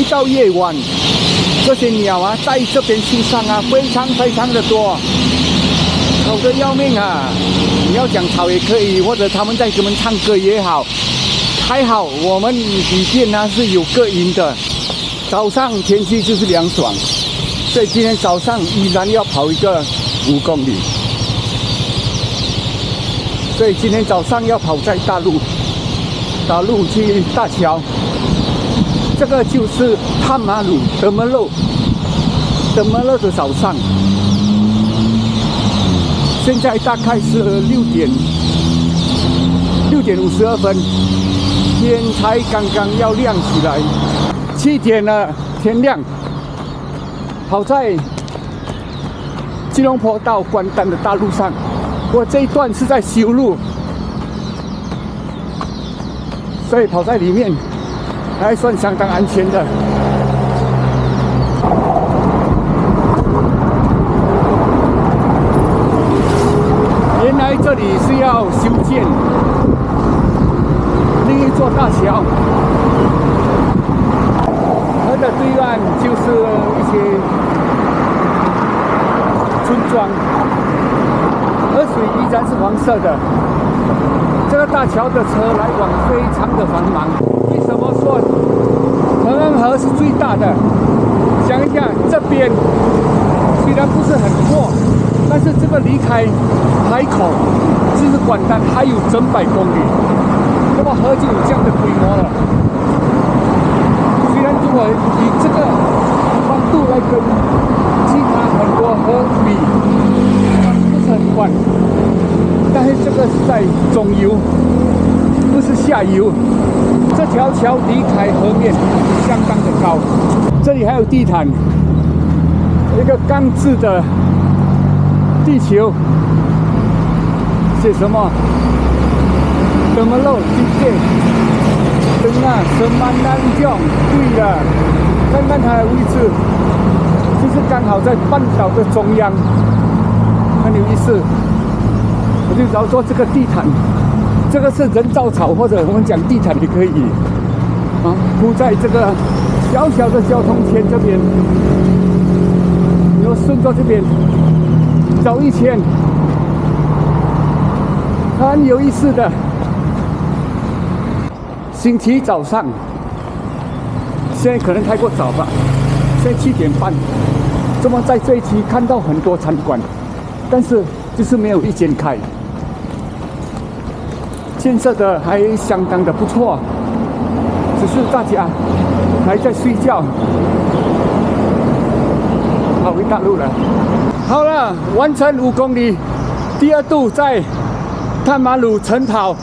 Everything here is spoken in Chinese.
一到夜晚，这些鸟啊，在这边树上啊，非常非常的多，吵得要命啊！你要讲吵也可以，或者他们在给我们唱歌也好，还好我们里边呢是有隔音的。早上天气就是凉爽，所以今天早上依然要跑一个五公里。所以今天早上要跑在大路，大路去大桥，这个就是探马路德门路，德门路的早上。现在大概是六点，六点五十二分，天才刚刚要亮起来，七点了天亮，跑在吉隆坡到关丹的大路上。我这一段是在修路，所以跑在里面还算相当安全的。原来这里是要修建另一座大桥，河的对岸就是一些村庄。河水依然是黄色的，这个大桥的车来往非常的繁忙。恒安河是最大的？想一下，这边虽然不是很阔，但是这个离开海口就是广丹还有整百公里，那么河就有这样的规模了。虽然如果以这个宽度来跟其他很多河比。不是很宽，但是这个是在中游，不是下游。这条桥离开河面相当的高，这里还有地毯，一个钢制的地球，写什么？什么路？今天等啊，什么南疆？对了，看看它的位置，就是刚好在半岛的中央。很有意思，我就找说这个地毯，这个是人造草或者我们讲地毯也可以啊，铺在这个小小的交通圈这边，然后顺着这边走一圈，很有意思的。星期一早上，现在可能太过早吧，现在七点半，这么在这一期看到很多餐馆。但是就是没有一间开，建设的还相当的不错，只是大家还在睡觉。跑回大陆了，好了，完成五公里，第二度在探马路晨跑，